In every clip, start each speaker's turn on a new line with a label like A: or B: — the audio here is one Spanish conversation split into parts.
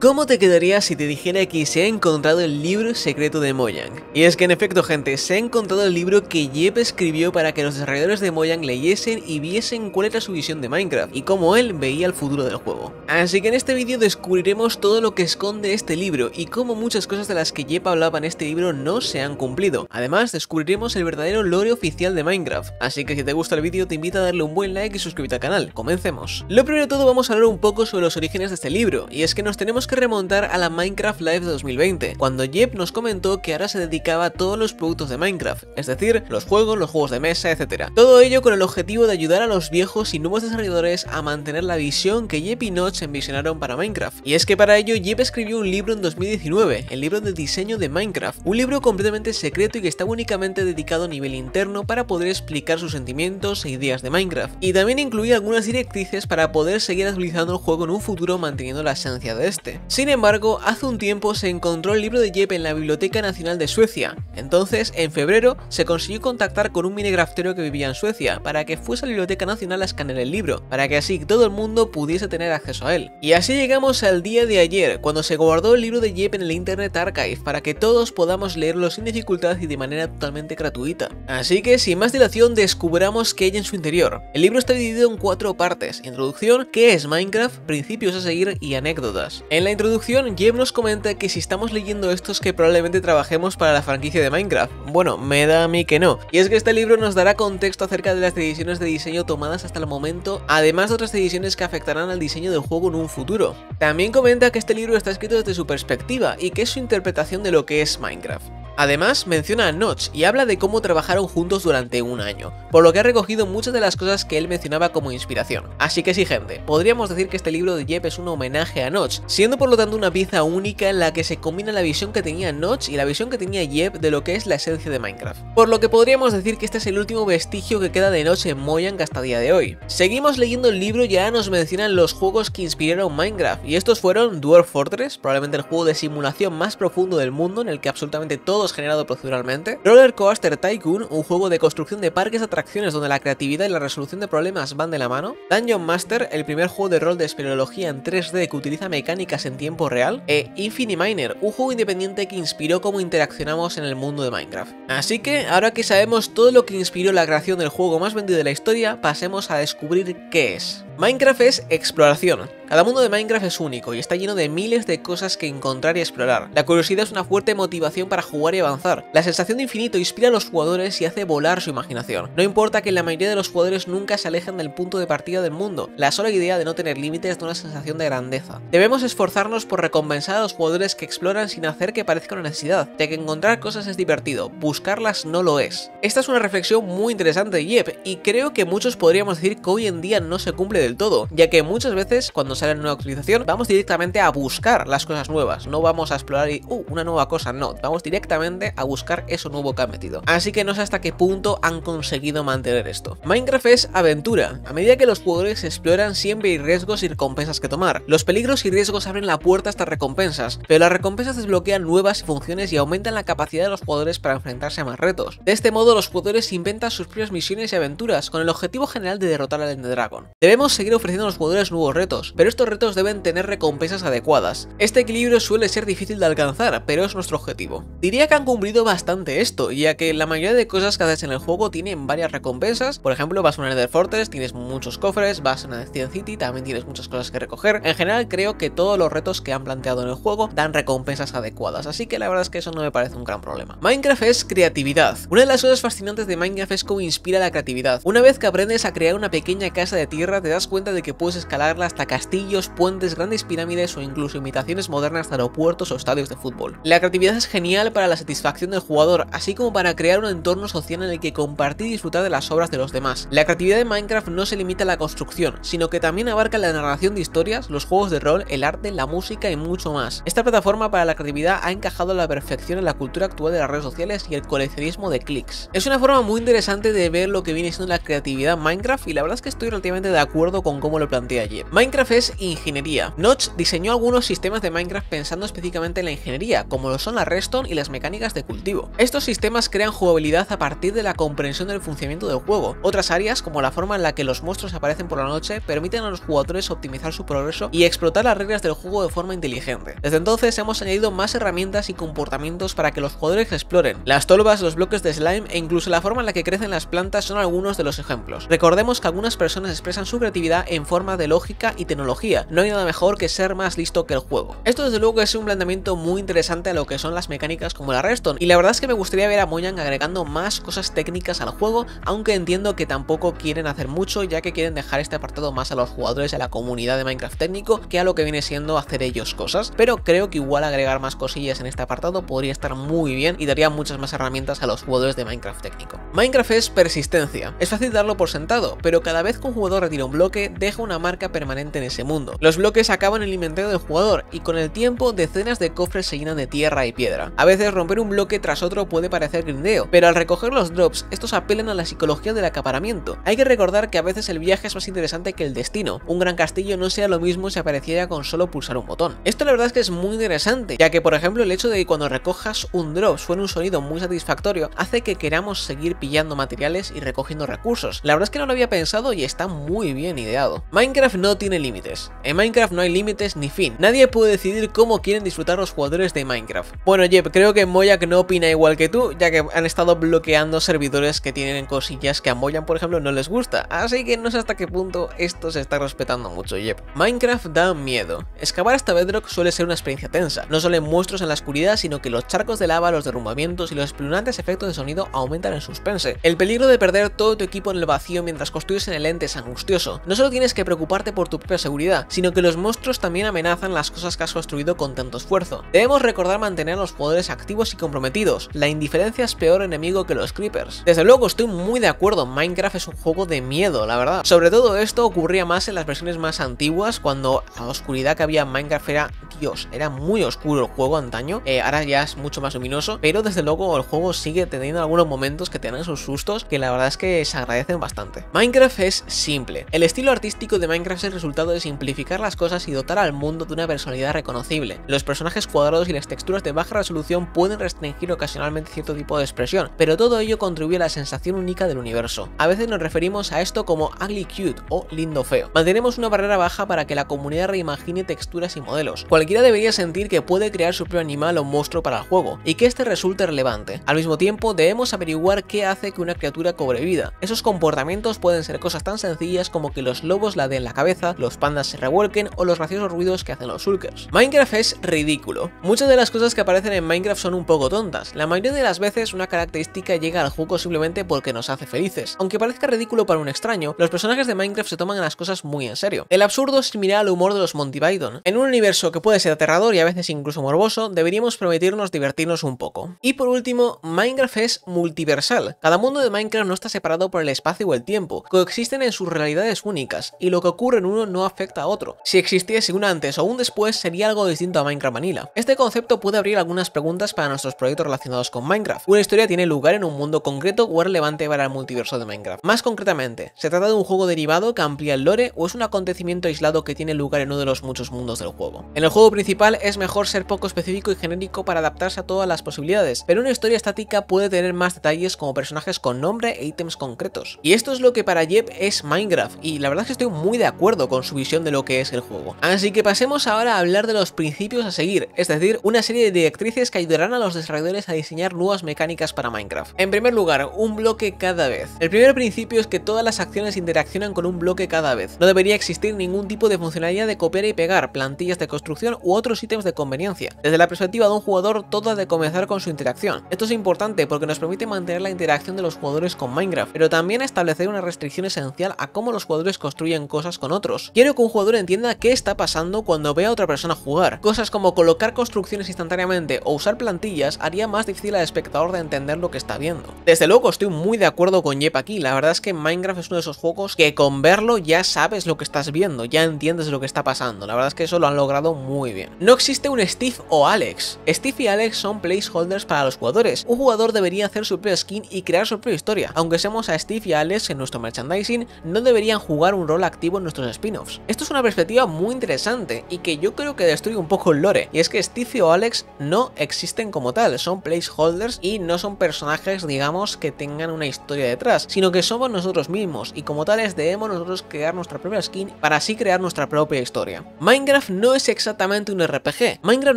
A: ¿Cómo te quedaría si te dijera que se ha encontrado el libro secreto de Mojang? Y es que en efecto gente, se ha encontrado el libro que Jeb escribió para que los desarrolladores de Mojang leyesen y viesen cuál era su visión de Minecraft y cómo él veía el futuro del juego. Así que en este vídeo descubriremos todo lo que esconde este libro y cómo muchas cosas de las que Jeb hablaba en este libro no se han cumplido. Además descubriremos el verdadero lore oficial de Minecraft, así que si te gusta el vídeo te invito a darle un buen like y suscribirte al canal. Comencemos. Lo primero de todo vamos a hablar un poco sobre los orígenes de este libro, y es que nos tenemos que remontar a la Minecraft Live de 2020, cuando Jeb nos comentó que ahora se dedicaba a todos los productos de Minecraft, es decir, los juegos, los juegos de mesa, etc. Todo ello con el objetivo de ayudar a los viejos y nuevos desarrolladores a mantener la visión que Jeb y Notch envisionaron para Minecraft. Y es que para ello Jeb escribió un libro en 2019, el libro de diseño de Minecraft, un libro completamente secreto y que está únicamente dedicado a nivel interno para poder explicar sus sentimientos e ideas de Minecraft. Y también incluía algunas directrices para poder seguir actualizando el juego en un futuro manteniendo la esencia de este. Sin embargo, hace un tiempo se encontró el libro de Jeb en la Biblioteca Nacional de Suecia. Entonces, en febrero, se consiguió contactar con un minigraftero que vivía en Suecia para que fuese a la Biblioteca Nacional a escanear el libro, para que así todo el mundo pudiese tener acceso a él. Y así llegamos al día de ayer, cuando se guardó el libro de Jeb en el Internet Archive para que todos podamos leerlo sin dificultad y de manera totalmente gratuita. Así que, sin más dilación, descubramos qué hay en su interior. El libro está dividido en cuatro partes. Introducción, qué es Minecraft, principios a seguir y anécdotas. En la introducción, Jeb nos comenta que si estamos leyendo esto es que probablemente trabajemos para la franquicia de Minecraft. Bueno, me da a mí que no. Y es que este libro nos dará contexto acerca de las decisiones de diseño tomadas hasta el momento, además de otras decisiones que afectarán al diseño del juego en un futuro. También comenta que este libro está escrito desde su perspectiva y que es su interpretación de lo que es Minecraft. Además, menciona a Notch y habla de cómo trabajaron juntos durante un año, por lo que ha recogido muchas de las cosas que él mencionaba como inspiración. Así que sí gente, podríamos decir que este libro de Jeb es un homenaje a Notch, siendo por lo tanto una pieza única en la que se combina la visión que tenía Notch y la visión que tenía Jeb de lo que es la esencia de Minecraft. Por lo que podríamos decir que este es el último vestigio que queda de Notch en Mojang hasta día de hoy. Seguimos leyendo el libro y ya nos mencionan los juegos que inspiraron Minecraft, y estos fueron Dwarf Fortress, probablemente el juego de simulación más profundo del mundo en el que absolutamente todos generado proceduralmente, Roller Coaster Tycoon, un juego de construcción de parques de atracciones donde la creatividad y la resolución de problemas van de la mano, Dungeon Master, el primer juego de rol de espeleología en 3D que utiliza mecánicas en tiempo real, e Miner, un juego independiente que inspiró cómo interaccionamos en el mundo de Minecraft. Así que, ahora que sabemos todo lo que inspiró la creación del juego más vendido de la historia, pasemos a descubrir qué es. Minecraft es exploración. Cada mundo de Minecraft es único y está lleno de miles de cosas que encontrar y explorar. La curiosidad es una fuerte motivación para jugar y avanzar. La sensación de infinito inspira a los jugadores y hace volar su imaginación. No importa que la mayoría de los jugadores nunca se alejen del punto de partida del mundo, la sola idea de no tener límites da una sensación de grandeza. Debemos esforzarnos por recompensar a los jugadores que exploran sin hacer que parezca una necesidad, ya que encontrar cosas es divertido, buscarlas no lo es. Esta es una reflexión muy interesante de Jeb, y creo que muchos podríamos decir que hoy en día no se cumple del todo, ya que muchas veces cuando sale una nueva actualización vamos directamente a buscar las cosas nuevas, no vamos a explorar y, uh, una nueva cosa, no, vamos directamente a buscar eso nuevo que han metido. Así que no sé hasta qué punto han conseguido mantener esto. Minecraft es aventura, a medida que los jugadores exploran siempre hay riesgos y recompensas que tomar. Los peligros y riesgos abren la puerta a estas recompensas, pero las recompensas desbloquean nuevas funciones y aumentan la capacidad de los jugadores para enfrentarse a más retos. De este modo los jugadores inventan sus propias misiones y aventuras con el objetivo general de derrotar al Ender Dragon. Debemos seguir ofreciendo a los jugadores nuevos retos, pero estos retos deben tener recompensas adecuadas. Este equilibrio suele ser difícil de alcanzar, pero es nuestro objetivo. Diría que han cumplido bastante esto, ya que la mayoría de cosas que haces en el juego tienen varias recompensas, por ejemplo vas a una Nether Fortress, tienes muchos cofres, vas a una Cien City, también tienes muchas cosas que recoger. En general creo que todos los retos que han planteado en el juego dan recompensas adecuadas, así que la verdad es que eso no me parece un gran problema. Minecraft es creatividad. Una de las cosas fascinantes de Minecraft es cómo inspira la creatividad. Una vez que aprendes a crear una pequeña casa de tierra, te das cuenta de que puedes escalarla hasta castillos, puentes, grandes pirámides o incluso imitaciones modernas de aeropuertos o estadios de fútbol. La creatividad es genial para la satisfacción del jugador, así como para crear un entorno social en el que compartir y disfrutar de las obras de los demás. La creatividad de Minecraft no se limita a la construcción, sino que también abarca la narración de historias, los juegos de rol, el arte, la música y mucho más. Esta plataforma para la creatividad ha encajado a la perfección en la cultura actual de las redes sociales y el coleccionismo de clics. Es una forma muy interesante de ver lo que viene siendo la creatividad Minecraft y la verdad es que estoy relativamente de acuerdo con cómo lo plantea Jeff. Minecraft es ingeniería. Notch diseñó algunos sistemas de Minecraft pensando específicamente en la ingeniería, como lo son la redstone y las mecánicas de cultivo. Estos sistemas crean jugabilidad a partir de la comprensión del funcionamiento del juego. Otras áreas, como la forma en la que los monstruos aparecen por la noche, permiten a los jugadores optimizar su progreso y explotar las reglas del juego de forma inteligente. Desde entonces hemos añadido más herramientas y comportamientos para que los jugadores exploren. Las tolvas, los bloques de slime e incluso la forma en la que crecen las plantas son algunos de los ejemplos. Recordemos que algunas personas expresan su creatividad en forma de lógica y tecnología. No hay nada mejor que ser más listo que el juego. Esto desde luego es un planteamiento muy interesante a lo que son las mecánicas como la redstone y la verdad es que me gustaría ver a Mojang agregando más cosas técnicas al juego, aunque entiendo que tampoco quieren hacer mucho ya que quieren dejar este apartado más a los jugadores de la comunidad de Minecraft técnico que a lo que viene siendo hacer ellos cosas, pero creo que igual agregar más cosillas en este apartado podría estar muy bien y daría muchas más herramientas a los jugadores de Minecraft técnico. Minecraft es persistencia, es fácil darlo por sentado, pero cada vez que un jugador retira un bloque deja una marca permanente en ese mundo. Los bloques acaban en el inventario del jugador y con el tiempo decenas de cofres se llenan de tierra y piedra. A veces romper un bloque tras otro puede parecer grindeo, pero al recoger los drops estos apelan a la psicología del acaparamiento. Hay que recordar que a veces el viaje es más interesante que el destino. Un gran castillo no sea lo mismo si apareciera con solo pulsar un botón. Esto la verdad es que es muy interesante, ya que por ejemplo el hecho de que cuando recojas un drop suene un sonido muy satisfactorio hace que queramos seguir pillando materiales y recogiendo recursos. La verdad es que no lo había pensado y está muy bien ideado. Minecraft no tiene límites. En Minecraft no hay límites ni fin. Nadie puede decidir cómo quieren disfrutar los jugadores de Minecraft. Bueno Jeb, creo que Moyak no opina igual que tú, ya que han estado bloqueando servidores que tienen cosillas que a Moyan por ejemplo no les gusta, así que no sé hasta qué punto esto se está respetando mucho Jeb. Minecraft da miedo. Excavar hasta Bedrock suele ser una experiencia tensa. No solo hay monstruos en la oscuridad, sino que los charcos de lava, los derrumbamientos y los espeluznantes efectos de sonido aumentan el suspense. El peligro de perder todo tu equipo en el vacío mientras construyes en el ente es angustioso. No solo tienes que preocuparte por tu propia seguridad, sino que los monstruos también amenazan las cosas que has construido con tanto esfuerzo. Debemos recordar mantener los jugadores activos y comprometidos. La indiferencia es peor enemigo que los creepers. Desde luego estoy muy de acuerdo, Minecraft es un juego de miedo, la verdad. Sobre todo esto ocurría más en las versiones más antiguas, cuando la oscuridad que había en Minecraft era, Dios, era muy oscuro el juego antaño. Eh, ahora ya es mucho más luminoso, pero desde luego el juego sigue teniendo algunos momentos que tienen sus sustos que la verdad es que se agradecen bastante. Minecraft es simple. El estilo artístico de Minecraft es el resultado de simplificar las cosas y dotar al mundo de una personalidad reconocible. Los personajes cuadrados y las texturas de baja resolución pueden restringir ocasionalmente cierto tipo de expresión, pero todo ello contribuye a la sensación única del universo. A veces nos referimos a esto como ugly cute o lindo feo. Mantenemos una barrera baja para que la comunidad reimagine texturas y modelos. Cualquiera debería sentir que puede crear su propio animal o monstruo para el juego, y que este resulte relevante. Al mismo tiempo, debemos averiguar qué hace que una criatura cobre vida. Esos comportamientos pueden ser cosas tan sencillas como que los lobos la den la cabeza, los pandas se revuelquen o los graciosos ruidos que hacen los shulkers. Minecraft es ridículo. Muchas de las cosas que aparecen en Minecraft son un poco tontas. La mayoría de las veces una característica llega al juego simplemente porque nos hace felices. Aunque parezca ridículo para un extraño, los personajes de Minecraft se toman las cosas muy en serio. El absurdo es similar al humor de los Monty Python. En un universo que puede ser aterrador y a veces incluso morboso, deberíamos permitirnos divertirnos un poco. Y por último, Minecraft es multiversal. Cada mundo de Minecraft no está separado por el espacio o el tiempo, coexisten en sus realidades únicas, y lo que ocurre en uno no afecta a otro. Si existiese un antes o un después, sería algo distinto a Minecraft Vanilla. Este concepto puede abrir algunas preguntas para nuestros proyectos relacionados con Minecraft. Una historia tiene lugar en un mundo concreto o relevante para el multiverso de Minecraft. Más concretamente, ¿se trata de un juego derivado que amplía el lore o es un acontecimiento aislado que tiene lugar en uno de los muchos mundos del juego? En el juego principal es mejor ser poco específico y genérico para adaptarse a todas las posibilidades, pero una historia estática puede tener más detalles como personajes con nombre e ítems concretos. Y esto es lo que para Jeb es Minecraft, y la verdad es que estoy muy de acuerdo con su visión de lo que es el juego. Así que pasemos ahora a hablar de los principios a seguir, es decir, una serie de directrices que ayudarán a los desarrolladores a diseñar nuevas mecánicas para Minecraft. En primer lugar, un bloque cada vez. El primer principio es que todas las acciones interaccionan con un bloque cada vez. No debería existir ningún tipo de funcionalidad de copiar y pegar, plantillas de construcción u otros ítems de conveniencia. Desde la perspectiva de un jugador, todo ha de comenzar con su interacción. Esto es importante porque nos permite mantener la interacción de los jugadores con Minecraft, pero también establecer una restricción esencial a cómo los jugadores construyen cosas con otros. Quiero un jugador entienda qué está pasando cuando ve a otra persona jugar. Cosas como colocar construcciones instantáneamente o usar plantillas haría más difícil al espectador de entender lo que está viendo. Desde luego estoy muy de acuerdo con Jep aquí, la verdad es que Minecraft es uno de esos juegos que con verlo ya sabes lo que estás viendo, ya entiendes lo que está pasando, la verdad es que eso lo han logrado muy bien. No existe un Steve o Alex. Steve y Alex son placeholders para los jugadores. Un jugador debería hacer su propia skin y crear su propia historia. Aunque seamos a Steve y Alex en nuestro merchandising, no deberían jugar un rol activo en nuestros spin-offs. Esto es una perspectiva muy interesante y que yo creo que destruye un poco el lore. Y es que Steve o Alex no existen como tal, son placeholders y no son personajes, digamos, que tengan una historia detrás, sino que somos nosotros mismos y como tales debemos nosotros crear nuestra propia skin para así crear nuestra propia historia. Minecraft no es exactamente un RPG. Minecraft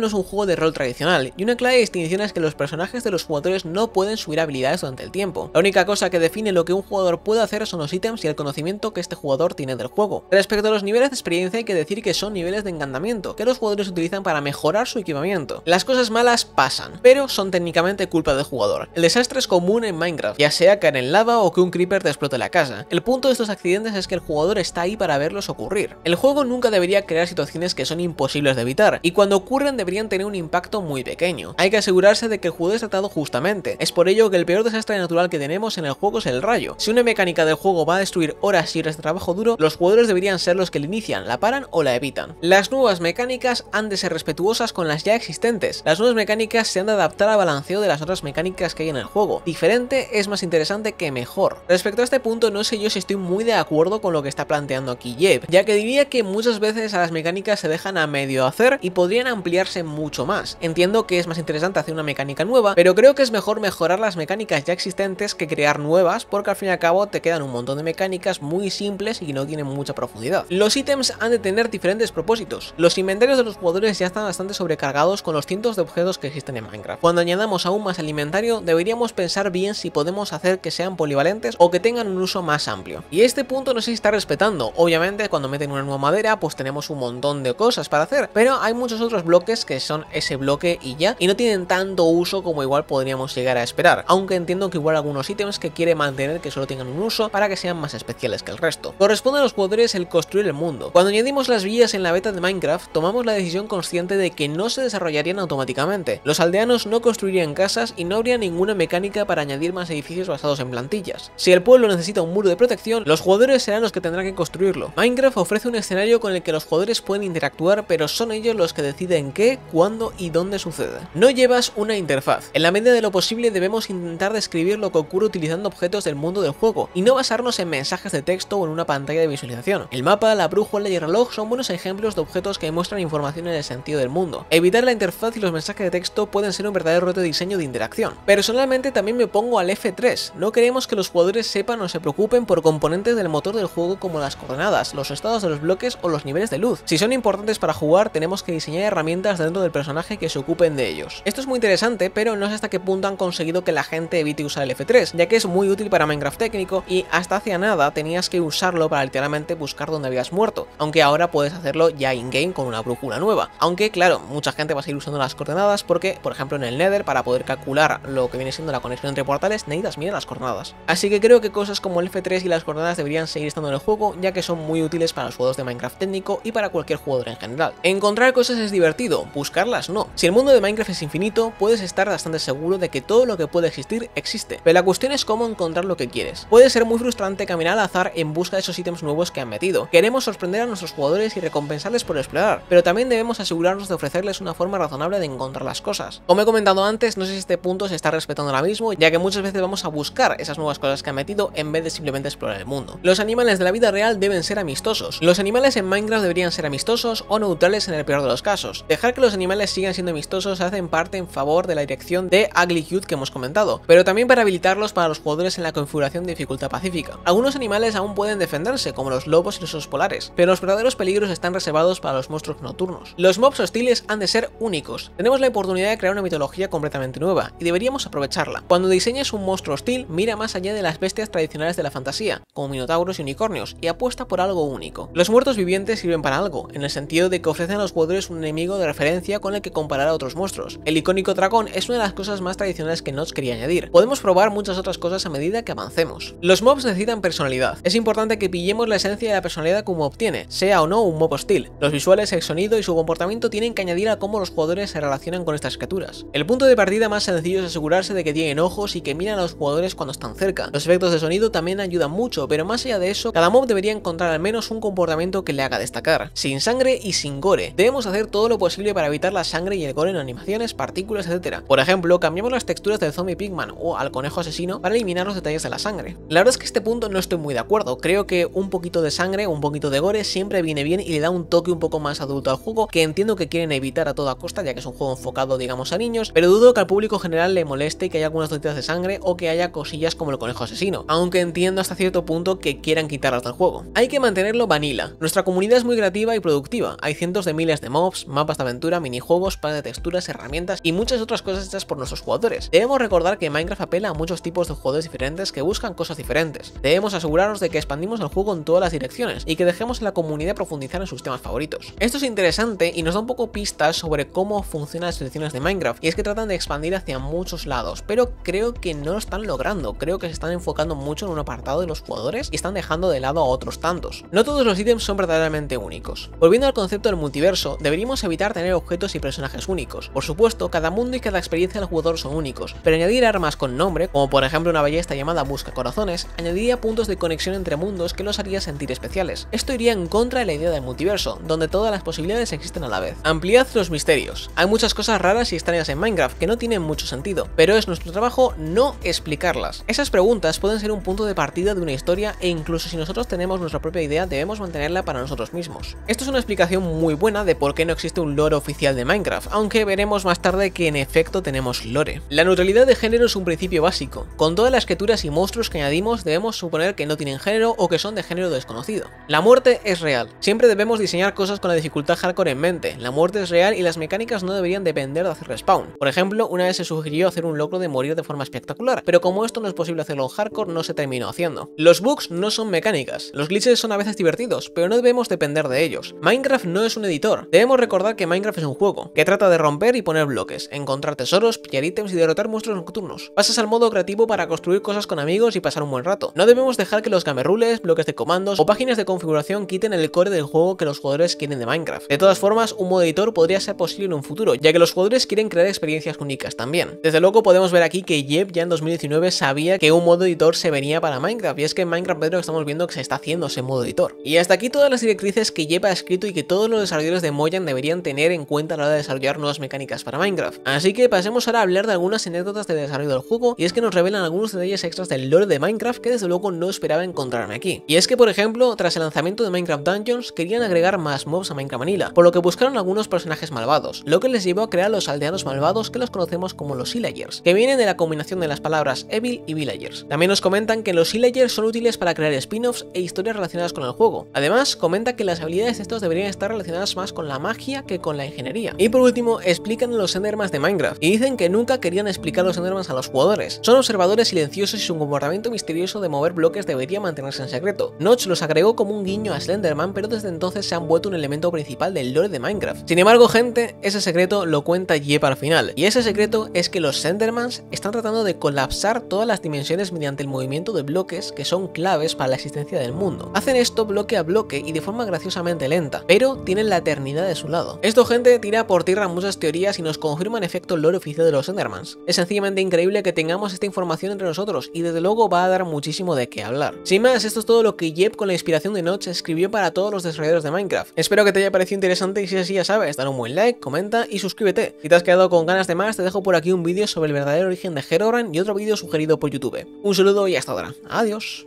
A: no es un juego de rol tradicional y una clave distinción es que los personajes de los jugadores no pueden subir habilidades durante el tiempo. La única cosa que define lo que un jugador puede hacer son los ítems y el conocimiento que este jugador tiene del juego. Respecto a los niveles de experiencia hay que decir que son niveles de encantamiento que los jugadores utilizan para mejorar su equipamiento. Las cosas malas pasan, pero son técnicamente culpa del jugador. El desastre es común en Minecraft, ya sea caer en lava o que un creeper te explote la casa. El punto de estos accidentes es que el jugador está ahí para verlos ocurrir. El juego nunca debería crear situaciones que son imposibles de evitar, y cuando ocurren deberían tener un impacto muy pequeño. Hay que asegurarse de que el jugador es tratado justamente. Es por ello que el peor desastre natural que tenemos en el juego es el rayo. Si una mecánica del juego va a destruir horas y horas de trabajo duro, los jugadores deberían ser los que la inician, la paran o la evitan. Las nuevas mecánicas han de ser respetuosas con las ya existentes. Las nuevas mecánicas se han de adaptar al balanceo de las otras mecánicas que hay en el juego. Diferente es más interesante que mejor. Respecto a este punto no sé yo si estoy muy de acuerdo con lo que está planteando aquí Jeb, ya que diría que muchas veces a las mecánicas se dejan a medio hacer y podrían ampliarse mucho más. Entiendo que es más interesante hacer una mecánica nueva, pero creo que es mejor mejorar las mecánicas ya existentes que crear nuevas, porque al fin y al cabo te quedan un montón de mecánicas muy simples y no tienen mucha profundidad. Los ítems han de tener diferentes propósitos. Los inventarios de los jugadores ya están bastante sobrecargados con los cientos de objetos que existen en Minecraft. Cuando añadamos aún más alimentario, deberíamos pensar bien si podemos hacer que sean polivalentes o que tengan un uso más amplio. Y este punto no se está respetando. Obviamente, cuando meten una nueva madera, pues tenemos un montón de cosas para hacer, pero hay muchos otros bloques que son ese bloque y ya, y no tienen tanto uso como igual podríamos llegar a esperar, aunque entiendo que igual algunos ítems que quiere mantener que solo tengan un uso para que sean más especiales que el resto. Corresponde a los jugadores el construir el mundo. Cuando añadimos las vías en la beta de Minecraft, tomamos la decisión consciente de que no se desarrollarían automáticamente. Los aldeanos no construirían casas y no habría ninguna mecánica para añadir más edificios basados en plantillas. Si el pueblo necesita un muro de protección, los jugadores serán los que tendrán que construirlo. Minecraft ofrece un escenario con el que los jugadores pueden interactuar, pero son ellos los que deciden qué, cuándo y dónde sucede. No llevas una interfaz. En la medida de lo posible debemos intentar describir lo que ocurre utilizando objetos del mundo del juego, y no basarnos en mensajes de texto o en una pantalla de visualización. El mapa, la brújula y el reloj son buenos ejemplos de objetos que muestran información en el sentido del mundo. Evitar la interfaz y los mensajes de texto pueden ser un verdadero reto de diseño de interacción. Personalmente también me pongo al F3. No queremos que los jugadores sepan o se preocupen por componentes del motor del juego como las coordenadas, los estados de los bloques o los niveles de luz. Si son importantes para jugar, tenemos que diseñar herramientas dentro del personaje que se ocupen de ellos. Esto es muy interesante, pero no sé hasta qué punto han conseguido que la gente evite usar el F3, ya que es muy útil para Minecraft técnico y hasta hace nada tenías que usarlo para literalmente buscar dónde habías muerto, aunque ahora puedes hacerlo ya in-game con una brújula nueva. Aunque claro, mucha gente va a seguir usando las coordenadas porque, por ejemplo, en el Nether, para poder calcular lo que viene siendo la conexión entre portales, necesitas mirar las coordenadas. Así que creo que cosas como el F3 y las coordenadas deberían seguir estando en el juego, ya que son muy útiles para los juegos de Minecraft técnico y para cualquier jugador en general. Encontrar cosas es divertido, buscarlas no. Si el mundo de Minecraft es infinito, puedes estar bastante seguro de que todo lo que puede existir existe, pero la cuestión es cómo encontrar lo que quieres. Puede ser muy frustrante caminar al azar en busca de esos ítems nuevos que han metido. Queremos sorprender a nuestros jugadores y recompensarles por explorar, pero también debemos asegurarnos de ofrecerles una forma razonable de encontrar las cosas. Como he comentado antes, no sé si este punto se está respetando ahora mismo, ya que muchas veces vamos a buscar esas nuevas cosas que han metido en vez de simplemente explorar el mundo. Los animales de la vida real deben ser amistosos. Los animales en Minecraft deberían ser amistosos o neutrales en el peor de los casos. Dejar que los animales sigan siendo amistosos hace parte en favor de la dirección de Ugly Cute que hemos comentado, pero también para habilitarlos para los jugadores en la configuración de dificultad pacífica. Algunos animales aún pueden defenderse, como los lobos y los osos polares, pero los verdaderos peligros están reservados para los monstruos nocturnos. Los mobs hostiles han de ser únicos. Tenemos la oportunidad de crear una mitología completamente nueva, y deberíamos aprovecharla. Cuando diseñes un monstruo hostil, mira más allá de las bestias tradicionales de la fantasía, como minotauros y unicornios, y apuesta por algo único. Los muertos vivientes sirven para algo, en el sentido de que ofrecen a los jugadores un enemigo de referencia con el que comparar a otros monstruos. El icónico dragón es una de las cosas más tradicionales que Notch quería añadir. Podemos probar muchas otras cosas a medida que avancemos. Los mobs necesitan personalidad. Es importante que pillemos la esencia de la personalidad como obtiene, sea o no un mob hostil. Los visuales, el sonido y su comportamiento tienen que añadir a cómo los jugadores se relacionan con estas criaturas. El punto de partida más sencillo es asegurarse de que tienen ojos y que miran a los jugadores cuando están cerca. Los efectos de sonido también ayudan mucho, pero más allá de eso, cada mob debería encontrar al menos un comportamiento que le haga destacar. Sin sangre y sin gore. Debemos hacer todo lo posible para evitar la sangre y el gore en animaciones, partículas, etc. Por ejemplo, cambiamos las texturas del zombie pigman o al conejo asesino para eliminar los detalles de la sangre. La verdad es que este punto no estoy muy de acuerdo, creo que un poquito de sangre, un poquito de siempre viene bien y le da un toque un poco más adulto al juego que entiendo que quieren evitar a toda costa ya que es un juego enfocado digamos a niños, pero dudo que al público general le moleste que haya algunas notitas de sangre o que haya cosillas como el conejo asesino, aunque entiendo hasta cierto punto que quieran quitarlas del juego. Hay que mantenerlo vanilla. Nuestra comunidad es muy creativa y productiva. Hay cientos de miles de mobs, mapas de aventura, minijuegos, pares de texturas, herramientas y muchas otras cosas hechas por nuestros jugadores. Debemos recordar que Minecraft apela a muchos tipos de jugadores diferentes que buscan cosas diferentes. Debemos asegurarnos de que expandimos el juego en todas las direcciones y que dejemos la comunidad profundizar en sus temas favoritos. Esto es interesante y nos da un poco pistas sobre cómo funcionan las selecciones de Minecraft y es que tratan de expandir hacia muchos lados, pero creo que no lo están logrando. Creo que se están enfocando mucho en un apartado de los jugadores y están dejando de lado a otros tantos. No todos los ítems son verdaderamente únicos. Volviendo al concepto del multiverso, deberíamos evitar tener objetos y personajes únicos. Por supuesto, cada mundo y cada experiencia del jugador son únicos, pero añadir armas con nombre, como por ejemplo una ballesta llamada Busca Corazones, añadiría puntos de conexión entre mundos que los haría sentir especiales. Esto iría en contra de la idea del multiverso, donde todas las posibilidades existen a la vez. Ampliad los misterios. Hay muchas cosas raras y extrañas en Minecraft que no tienen mucho sentido, pero es nuestro trabajo no explicarlas. Esas preguntas pueden ser un punto de partida de una historia e incluso si nosotros tenemos nuestra propia idea debemos mantenerla para nosotros mismos. Esto es una explicación muy buena de por qué no existe un lore oficial de Minecraft, aunque veremos más tarde que en efecto tenemos lore. La neutralidad de género es un principio básico. Con todas las criaturas y monstruos que añadimos debemos suponer que no tienen género o que son de género desconocido. La muerte es real. Siempre debemos diseñar cosas con la dificultad hardcore en mente. La muerte es real y las mecánicas no deberían depender de hacer respawn. Por ejemplo, una vez se sugirió hacer un logro de morir de forma espectacular, pero como esto no es posible hacerlo en hardcore, no se terminó haciendo. Los bugs no son mecánicas. Los glitches son a veces divertidos, pero no debemos depender de ellos. Minecraft no es un editor. Debemos recordar que Minecraft es un juego, que trata de romper y poner bloques, encontrar tesoros, pillar ítems y derrotar monstruos nocturnos. Pasas al modo creativo para construir cosas con amigos y pasar un buen rato. No debemos dejar que los gamerrules, bloques de comandos o páginas de configuración quiten el core del juego que los jugadores quieren de Minecraft. De todas formas, un modo editor podría ser posible en un futuro, ya que los jugadores quieren crear experiencias únicas también. Desde luego podemos ver aquí que Jeb ya en 2019 sabía que un modo editor se venía para Minecraft, y es que en Minecraft Bedrock estamos viendo que se está haciendo ese modo editor. Y hasta aquí todas las directrices que Jeb ha escrito y que todos los desarrolladores de Mojang deberían tener en cuenta a la hora de desarrollar nuevas mecánicas para Minecraft. Así que pasemos ahora a hablar de algunas anécdotas de desarrollo del juego, y es que nos revelan algunos detalles extras del lore de Minecraft que desde luego no esperaba encontrarme aquí. Y es que por ejemplo, tras el lanzamiento de Minecraft Dungeons, querían agregar más mobs a Minecraft Vanilla, por lo que buscaron algunos personajes malvados, lo que les llevó a crear los aldeanos malvados que los conocemos como los Villagers, que vienen de la combinación de las palabras Evil y Villagers. También nos comentan que los Villagers son útiles para crear spin-offs e historias relacionadas con el juego. Además, comenta que las habilidades de estos deberían estar relacionadas más con la magia que con la ingeniería. Y por último, explican los Endermans de Minecraft, y dicen que nunca querían explicar los Endermans a los jugadores. Son observadores silenciosos y su comportamiento misterioso de mover bloques debería mantenerse en secreto. Notch los agregó como un guiño Slenderman, pero desde entonces se han vuelto un elemento principal del lore de Minecraft. Sin embargo, gente, ese secreto lo cuenta Jep al final, y ese secreto es que los Endermans están tratando de colapsar todas las dimensiones mediante el movimiento de bloques que son claves para la existencia del mundo. Hacen esto bloque a bloque y de forma graciosamente lenta, pero tienen la eternidad de su lado. Esto gente tira por tierra muchas teorías y nos confirma en efecto el lore oficial de los Endermans. Es sencillamente increíble que tengamos esta información entre nosotros y desde luego va a dar muchísimo de qué hablar. Sin más, esto es todo lo que Jeb con la inspiración de Notch escribió para todos los desarrolladores de Minecraft. Espero que te haya parecido interesante y si es así ya sabes, dale un buen like, comenta y suscríbete. Si te has quedado con ganas de más, te dejo por aquí un vídeo sobre el verdadero origen de Herobrine y otro vídeo sugerido por YouTube. Un saludo y hasta ahora. Adiós.